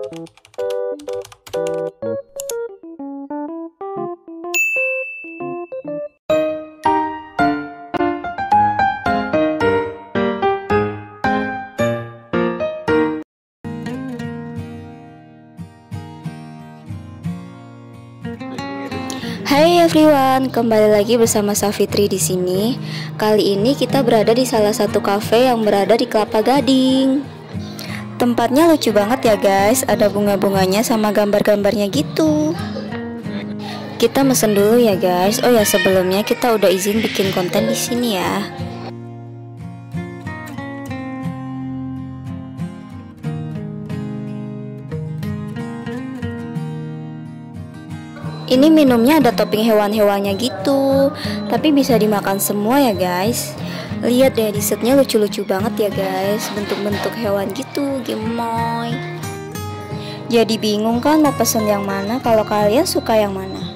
Hai everyone, kembali lagi bersama Safitri di sini. Kali ini kita berada di salah satu cafe yang berada di Kelapa Gading. Tempatnya lucu banget ya guys, ada bunga-bunganya sama gambar-gambarnya gitu. Kita mesen dulu ya guys. Oh ya sebelumnya kita udah izin bikin konten di sini ya. Ini minumnya ada topping hewan-hewannya gitu. Tapi bisa dimakan semua ya guys. Lihat deh dessertnya lucu-lucu banget ya guys. Bentuk-bentuk hewan gitu Gemoy. Jadi bingung kan mau pesen yang mana Kalau kalian suka yang mana?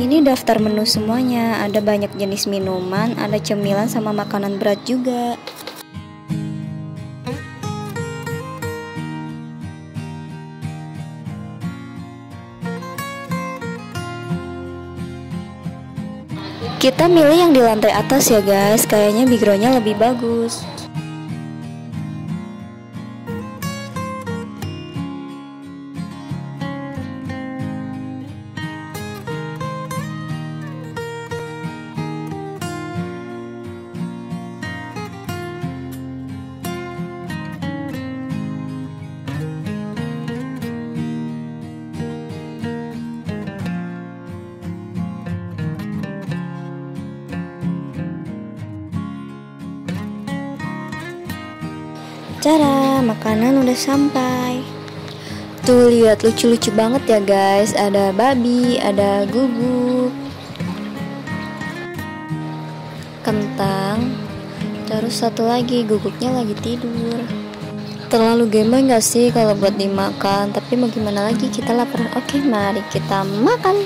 Ini daftar menu semuanya. Ada banyak jenis minuman Ada cemilan sama makanan berat juga Kita milih yang di lantai atas ya guys, kayaknya backgroundnya lebih bagus. Cara makanan udah sampai. Tuh lihat lucu-lucu banget ya guys. Ada babi, ada guguk, kentang, terus satu lagi guguknya lagi tidur. Terlalu gemoy gak sih kalau buat dimakan? Tapi mau gimana lagi kita lapar. Oke, mari kita makan.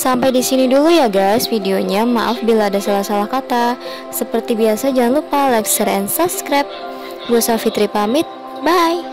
Sampai di sini dulu ya guys videonya. Maaf bila ada salah-salah kata. Seperti biasa jangan lupa like, share, and subscribe. Gue Safitri pamit. Bye.